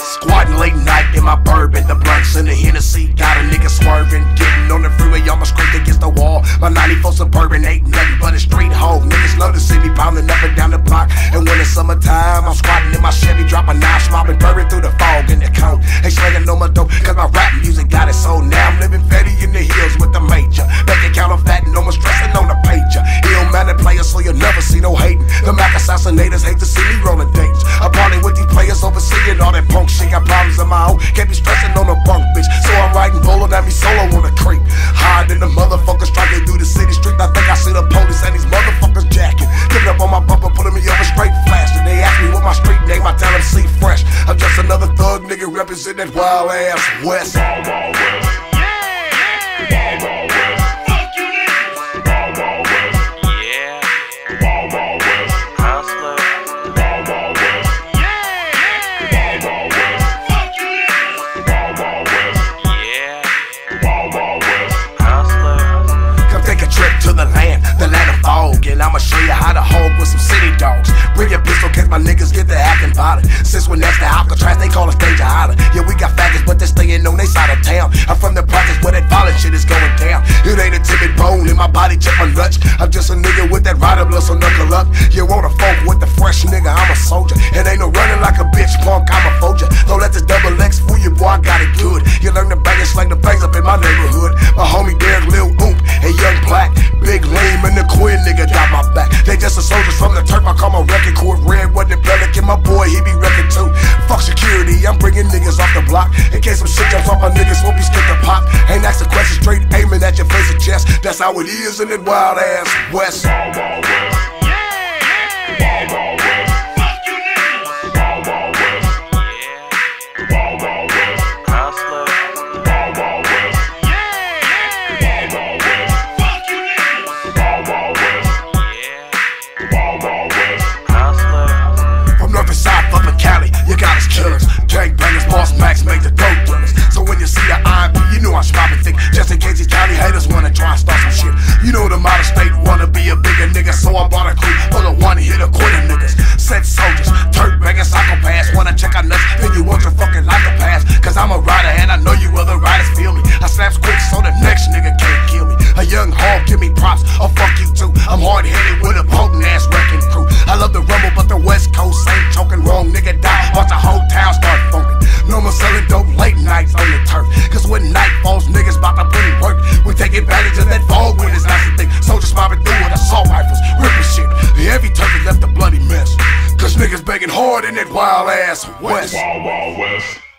Squatting late night in my bourbon, the blunts in the Hennessy. Got a nigga swerving, getting on the freeway, almost scraped against the wall. My 94 Suburban ain't nothing but a street hole. Niggas love to see me pounding up and down the block. And when it's summertime, I'm squatting in my Chevy, dropping nine, mopping, bourbon through the assassinators hate to see me rolling dates. I party with these players overseeing all that punk shit. Got problems of my own, can't be stressing on a bunk bitch. So I'm riding bolo down me solo on a creep. Hiding the motherfuckers striking through the city street. I think I see the police and these motherfuckers jacking. Giving up on my bumper, putting me over straight flashing. They ask me what my street name, I tell them see fresh. I'm just another thug nigga representing that wild ass West. Wild Wild West. We're next to Alcatraz, they call us Danger Island. Yeah, we got faggots, but they're staying on they side of town. I'm from the projects where that violent shit is going down. It ain't a timid bone in my body, check my nuts. I'm just a nigga with that rider blood, so knuckle up. You want a folk with the fresh nigga, I'm a soldier. It ain't no running like a bitch punk, I'm a folger. Don't let this double X fool you, boy, I got it good. You learn to bang and slang the bangs up in my neighborhood. My homie Derek Lil Oomp and Young Black. Big Lame and the Quinn nigga got my back. They just the soldiers from the turf. I call my record court red. What the pelican, my boy, he be. Fuck security, I'm bringing niggas off the block. In case some shit jumps off my niggas, won't be scared to pop. Ain't ask a question straight, aiming at your face or chest. That's how it is in that wild ass West. Give me props, oh fuck you too. I'm hard headed with a potent ass wrecking crew. I love the rumble, but the West Coast ain't choking wrong. Nigga die, watch the whole town start funkin'. No more selling dope late nights on the turf. Cause when night falls, niggas bout to put in work. We take advantage of that fog when it's nice and thick. Soldiers mobbing through with assault rifles, ripping shit. Every turf is left a bloody mess. Cause niggas begging hard in that wild ass West. Wild Wild West.